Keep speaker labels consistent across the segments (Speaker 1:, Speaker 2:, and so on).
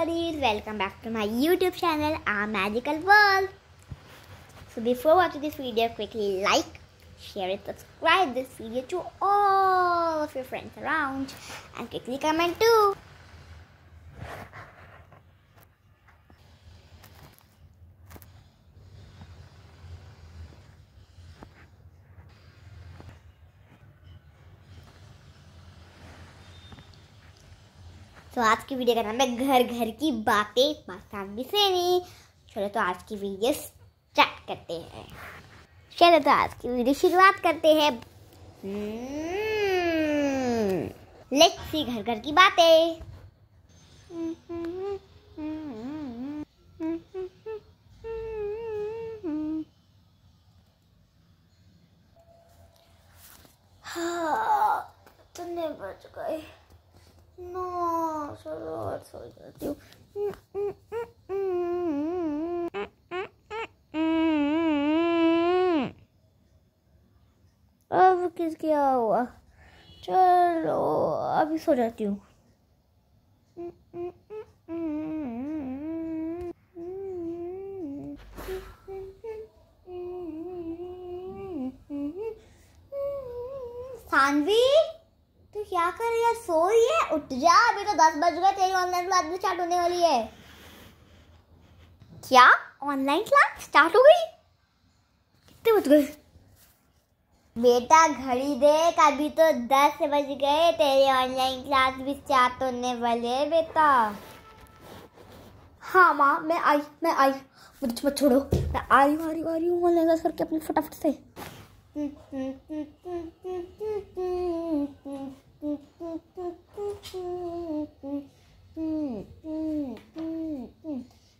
Speaker 1: buddies, welcome back to my YouTube channel, Our Magical World. So before watching this video, quickly like, share it subscribe this video to all of your friends around and quickly comment too. तो आज की video का नाम है घर घर की बातें। पाकिस्तान से नहीं। चलो तो आज की वीडियो स्टार्ट करते हैं। चलो तो आज की वीडियो शुरुआत करते हैं। लेट्स सी घर घर की बातें हाँ, कितने बज गए No, solo और सो जाती हूँ अब किस क्या हुआ चलो अभी सो जाती हूँ। सानवी, तू क्या कर रही है? सो रही है? उठ जा, अभी तो दस बज गए, तेरी ऑनलाइन क्लास भी स्टार्ट होने वाली है। क्या? ऑनलाइन क्लास स्टार्ट हो गई? कितने बज गए? बेटा घड़ी देख अभी तो दस बज गए तेरे ऑनलाइन क्लास भी स्टार्ट होने वाले है बेटा। हाँ माँ मैं आई मैं आई। मुझे मत छोड़ो। मैं आई आ रही आ रही हूँ ऑनलाइन क्लास करके अपनी फटाफट से।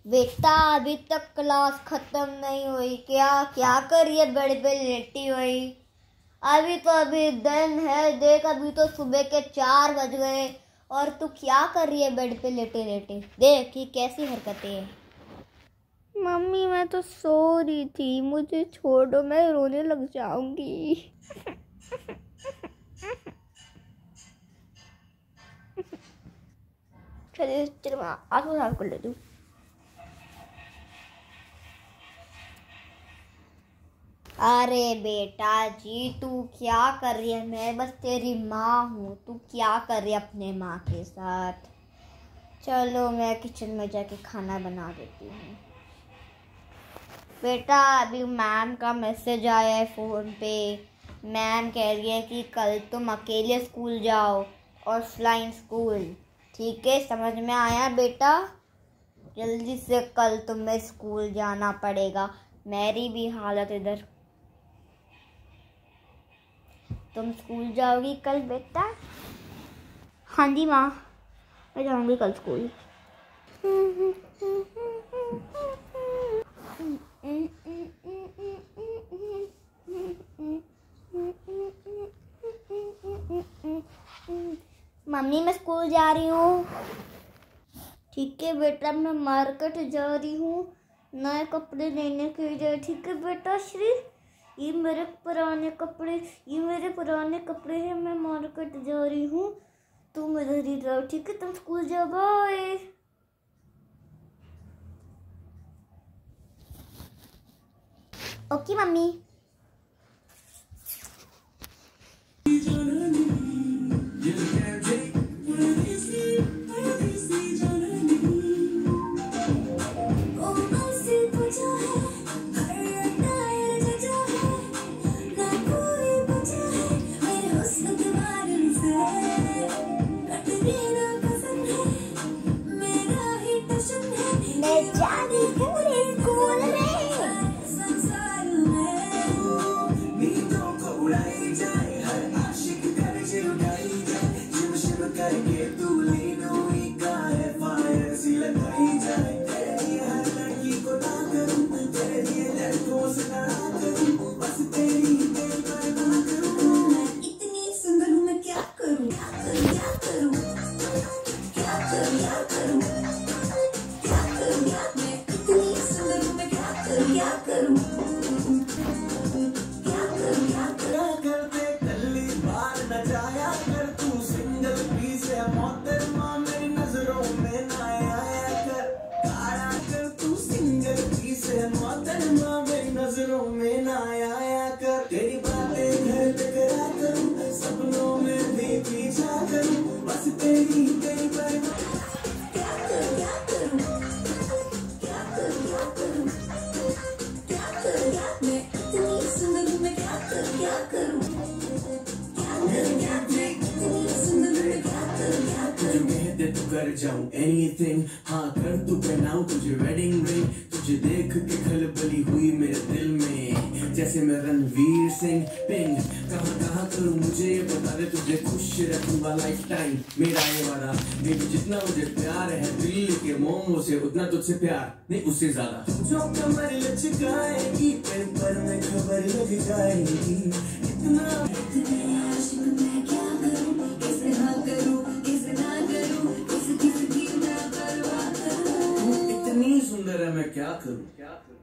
Speaker 1: बेटा अभी तक क्लास खत्म नहीं हुई क्या क्या करिए बेड पे लेटी हुई। अभी तो अभी दिन है देख अभी तो सुबह के चार बज गए। और तू क्या कर रही है बेड पे लेटे लेटे? देख ये कैसी हरकतें हैं। मम्मी मैं तो सो रही थी। मुझे छोड़ो मैं रोने लग जाऊँगी। चलिए चलो मैं साफ़ कर लेती हूँ। अरे बेटा जी, तू क्या कर रही है? मैं बस तेरी माँ हूँ। तू क्या कर रही है अपने माँ के साथ? चलो, मैं किचन में जाके खाना बना देती हूँ। बेटा, अभी मैम का मैसेज आया है फ़ोन पे। मैम कह रही है कि कल तुम अकेले स्कूल जाओ, ऑफलाइन स्कूल। ठीक है? समझ में आया बेटा? जल्दी से कल तुम्हें स्कूल जाना पड़ेगा। मेरी भी हालत इधर तुम स्कूल जाओगी कल बेटा? हाँ जी माँ, मैं जाऊँगी कल स्कूल। मम्मी, मैं स्कूल जा रही हूँ। ठीक है बेटा, मैं मार्केट जा रही हूँ। नए कपड़े लेने के लिए। ठीक है बेटा, श्री? ये मेरे पुराने कपड़े, ये मेरे पुराने कपड़े हैं, मैं मार्केट जा रही हूँ। तुम इधर ही जाओ, ठीक है? तुम स्कूल जाओ, बाय। Okay, mummy. कर
Speaker 2: जाऊँ एनीथिंग हाँ कर तू पहनाऊं तुझे वेडिंग रिंग तुझे देख के खलबली हुई मेरे दिल में। जैसे मैं रणवीर सिंह पिंग कहाँ कहाँ करूँ मुझे ये बता दे, तुझे खुश रखूँगा लाइफ टाइम मेरा ये वाला बेबी जितना मुझे प्यार है, दिल के मोमो से उतना तुझसे प्यार, नहीं, उससे ज़्यादा। जो कमर लचकाएगी पर मैं खबर लग जाएगी। इतना
Speaker 3: मैं क्या करूं
Speaker 2: क्या करूं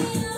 Speaker 3: Thank you.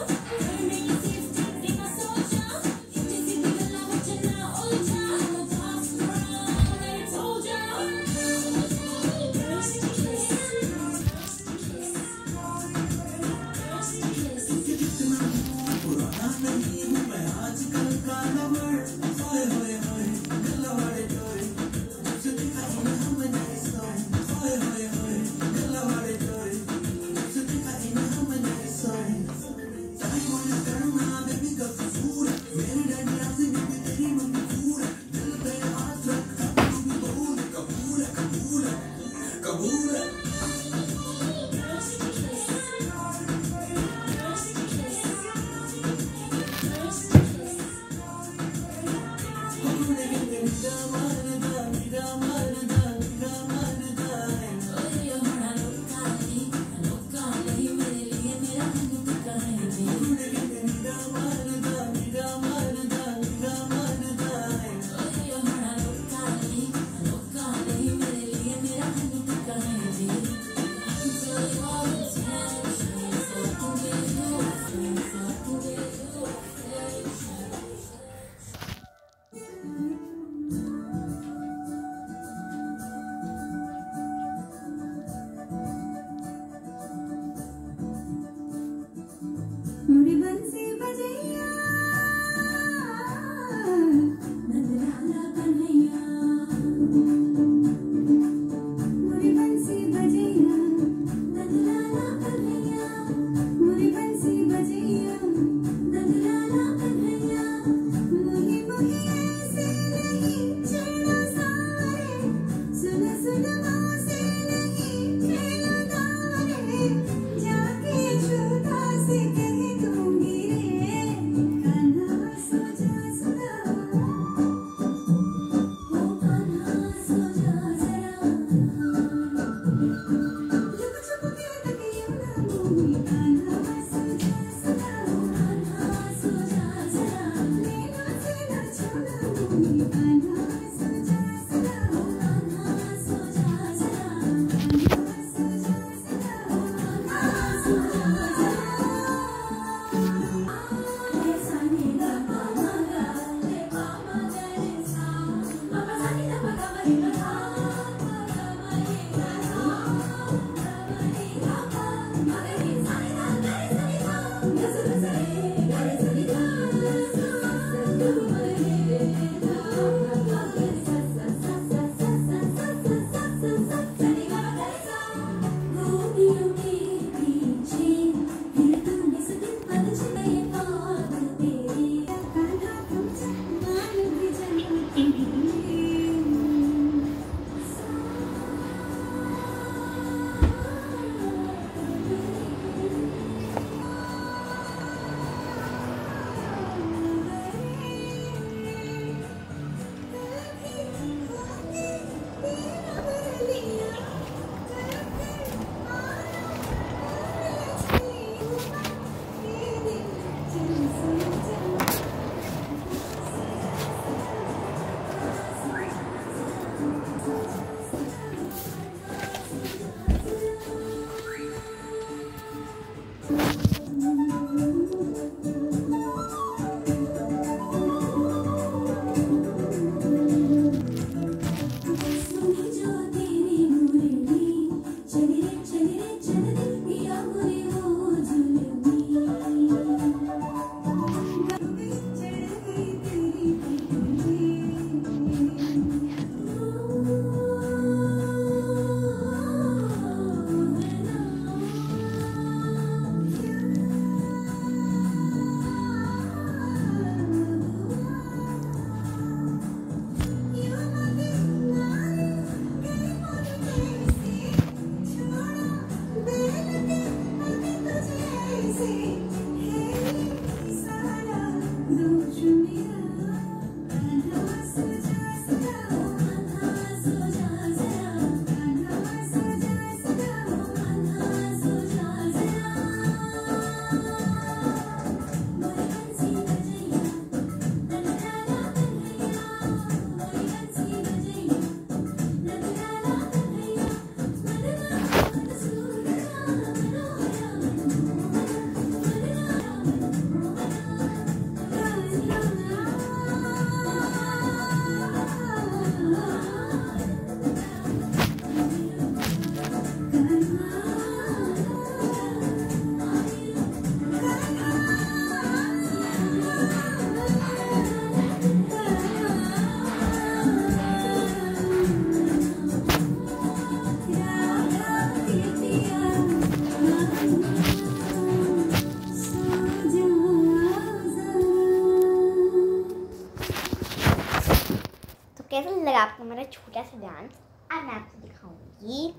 Speaker 1: छोटा सा डांस आज मैं आपको दिखाऊँगी।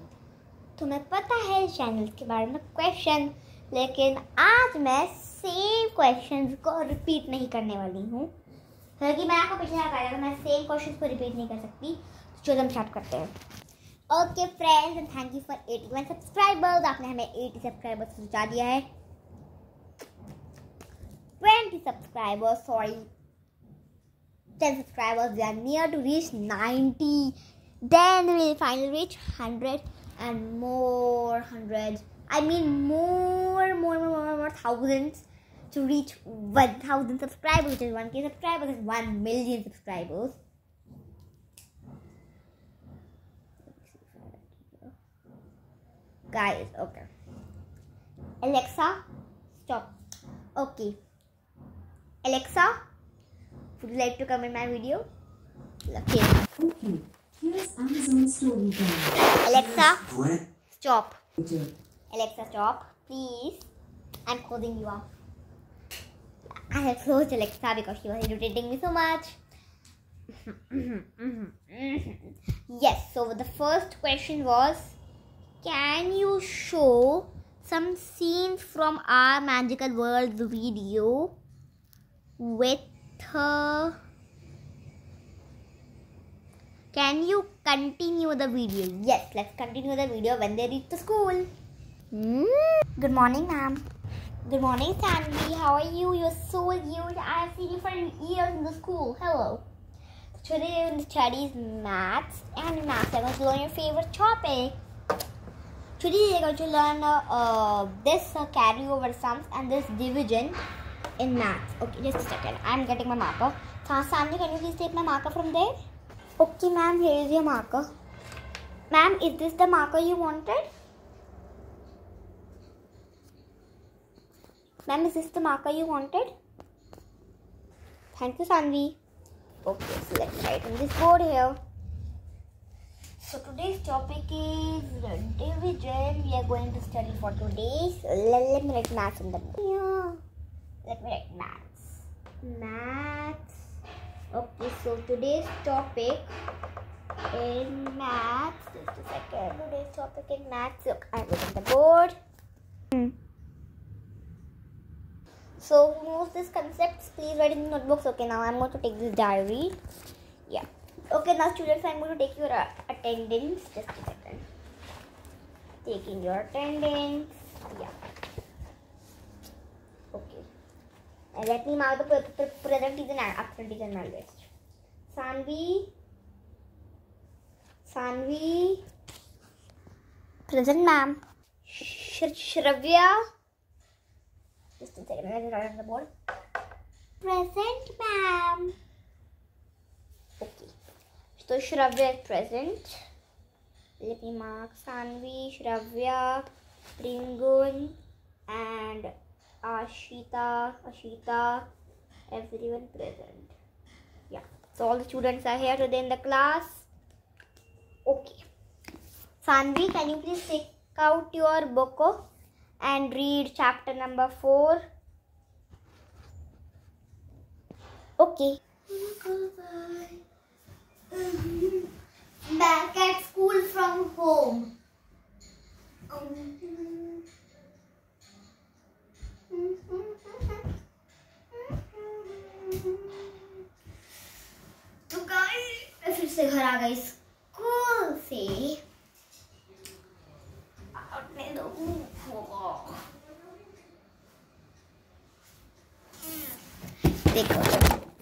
Speaker 1: तुम्हें पता है चैनल के बारे में क्वेश्चन लेकिन आज मैं सेम क्वेश्चंस को रिपीट नहीं करने वाली हूँ। क्योंकि मैं आपको पिछले बताया था, मैं सेम क्वेश्चंस को रिपीट नहीं कर सकती तो चलो हम स्टार्ट करते हैं। Okay friends and thank you for 81 subscribers आपने हमें एटी सब्सक्राइबर्स पहुँचा दिया है। 20 subscribers sorry 10 subscribers we are near to reach 90 then we'll finally reach 100 and more hundreds. I mean more more more more, more thousands to reach 1000 subscribers which is 1k subscribers is 1 million subscribers. Guys okay. Alexa stop. Okay. Alexa would you like to comment my video? Okay.
Speaker 3: Okay, here's Amazon story time.
Speaker 1: Alexa,
Speaker 2: Grant
Speaker 1: stop. Alexa, stop. Please. I'm closing you up. I have closed Alexa because she was irritating me so much. yes, so the first question was Can you show some scenes from our Magical World video with uh, Can you continue the video? Yes, let's continue the video when they reach the school. Hmm. Good morning, ma'am. Good morning, Sandy. How are you? You're so cute. I have seen you for years in the school. Hello. Today we're going to study maths and maths. I'm going to learn your favorite topic. Today we're going to learn uh, uh, this uh, carryover sums and this division in maths. Okay, just a second. I'm getting my marker. Sandy, can you please take my marker from there? Okay, ma'am. Here is your marker. Ma'am, is this the marker you wanted? Ma'am, is this the marker you wanted? Thank you, Sanvi. Okay, so let's write on this board here. So today's topic is division. We are going to study for today. So let, let me write math in the board. yeah. Let me write maths. Maths. Okay, so today's topic in maths. Just a second. Today's topic in maths. Look, I wrote on the board. Hmm. So who knows these concepts? Please write in the notebooks. Okay, now I'm going to take this diary. Yeah. Okay, now students, I'm going to take your uh, attendance. Just a second. Taking your attendance. Yeah. Let me mark the present is absent is an list. Sanvi. Sanvi. Present, ma'am. Sh- Shravya. Just a second, let me write on the board. Present, ma'am. Okay. So Shravya is present. Let me mark Sanvi, Shravya, Ringun, and Ashita, Ashita, everyone present. Yeah. So all the students are here today in the class. Okay. Sanvi, can you please take out your book and read chapter number four? Okay. Back at school from home. आ गई school से अपने देखो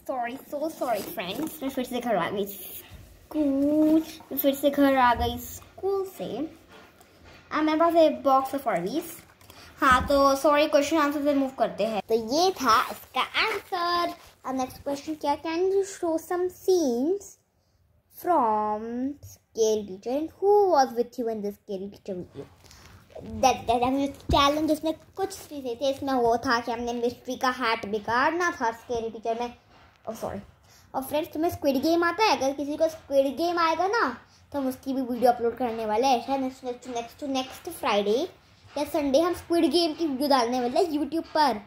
Speaker 1: sorry so sorry friends मैं फिर से घर आ गई स्कूल फिर से घर आ गई स्कूल से अब मेरे पास एक बॉक्स ऑफ़ ऑर्वीज हाँ तो सॉरी क्वेश्चन आंसर से मूव करते हैं। तो ये था इसका आंसर अब नेक्स्ट क्वेश्चन क्या can you show some scenes from scary teacher and who was with you in this scary teacher video that that challenge इसमें कुछ चीज़ें थे, इसमें वो था कि हमने मिस्ट्री का हैट बिगाड़ना था स्केरी टीचर में। ओ सॉरी और फ्रेंड्स तुम्हें स्क्विड गेम आता है? अगर किसी को स्क्विड गेम आएगा ना तो हम उसकी भी वीडियो अपलोड करने वाले हैं। शायद next next next next Friday या संडे हम स्क्विड गेम की वीडियो डालने वाले हैं यूट्यूब पर।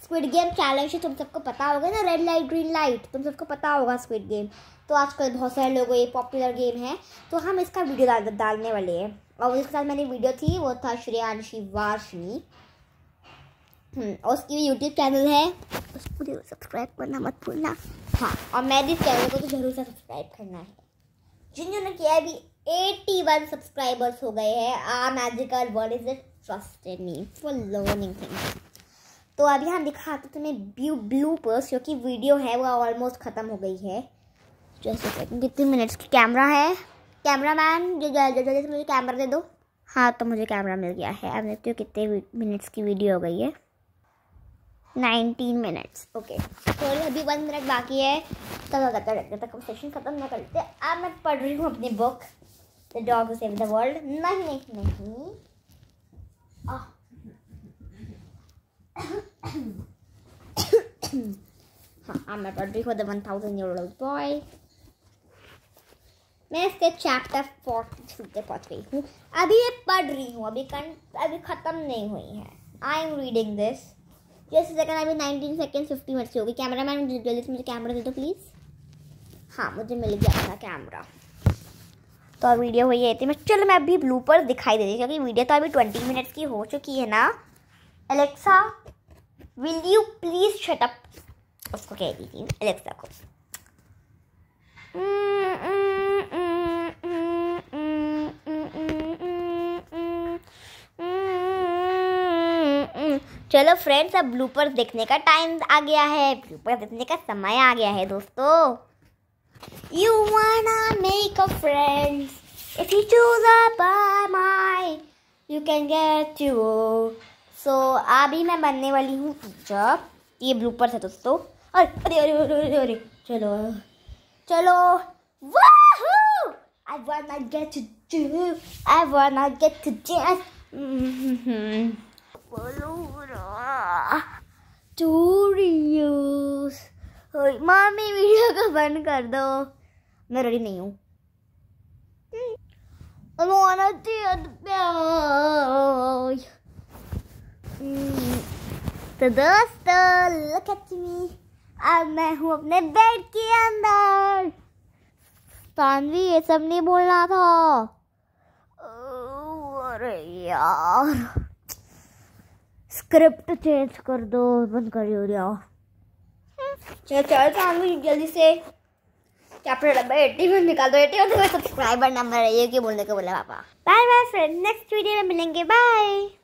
Speaker 1: स्क्विड गेम चैलेंज तुम सबको पता होगा ना रेड लाइट ग्रीन लाइट तुम सबको पता होगा स्क्विड गेम तो आजकल बहुत सारे लोगों ये पॉपुलर गेम है तो हम इसका वीडियो डाल डालने वाले हैं। और उसके साथ मैंने वीडियो थी वो था श्रेयांशी वार्षनी हम्म, और उसकी भी यूट्यूब चैनल है। उसको ज़रूर सब्सक्राइब करना मत भूलना। हाँ और मेरे इस चैनल को तो ज़रूर सब्सक्राइब करना है। जिन जिन्होंने किया अभी अभी 81 सब्सक्राइबर्स हो गए हैं। A magical word is trusted me for learning things तो अभी हम दिखाते तुम्हें ब्लू ब्लू पर्स क्योंकि वीडियो है वो ऑलमोस्ट ख़त्म हो गई है। जैसे कितने मिनट्स की कैमरा है? कैमरा मैन जो जल्दी जल्दी से मुझे कैमरा दे दो। हाँ तो मुझे कैमरा मिल गया है। अब देखते हो कितने मिनट्स की वीडियो हो गई है। 19 मिनट्स ओके तो अभी वन मिनट बाकी है। तब रहते तक सेशन खत्म ना करते। अब मैं पढ़ रही हूँ अपनी book the dog save the world नहीं नहीं नहीं। हाँ मैं पढ़ रही हूँ the one thousand year old boy मैं इसके चैप्टर फोर्टी पहुँच गई हूँ। अभी ये पढ़ रही हूँ, अभी कन, अभी ख़त्म नहीं हुई है। आई एम रीडिंग दिस जैसे अभी नाइनटीन सेकेंड फिफ्टी मिनट्स की होगी? कैमरा मैन जल्दी से मुझे कैमरा दे दो प्लीज़ हाँ मुझे मिल गया था कैमरा तो वीडियो हुई है मैं। चलो, मैं अभी ब्लूपर दिखाई दे रही क्योंकि वीडियो तो अभी 20 मिनट्स की हो चुकी है ना। Alexa will you please shut up उसको कह दी थी एलेक्सा को। चलो फ्रेंड्स अब ब्लूपर्स देखने का टाइम आ गया है। ब्लूपर्स देखने का समय आ गया है दोस्तों। You wanna make a friend if you choose a by my you can get you सो अभी मैं बनने वाली हूँ टीचर ये ब्लूपर्स है दोस्तों। अरे अरे अरे अरे अरे अरे, चलो। चलो। I want not get to I want not get to jet मामी मम्मी वीडियो को बंद कर दो। मैं रेडी नहीं हूँ। हम्म, तो दोस्तों लुक एट मी अब मैं हूँ अपने बेड के अंदर। तानवी ये सब नहीं बोलना था। अरे यार। स्क्रिप्ट चेंज कर दो बंद कर जाओ चलो चलो तानवी जल्दी से चैप्टर नंबर एट्टी में निकाल दो। एट्टी में सब्सक्राइबर नंबर है ये क्यों बोलने को बोला पापा? Bye bye friend next video में मिलेंगे. बाय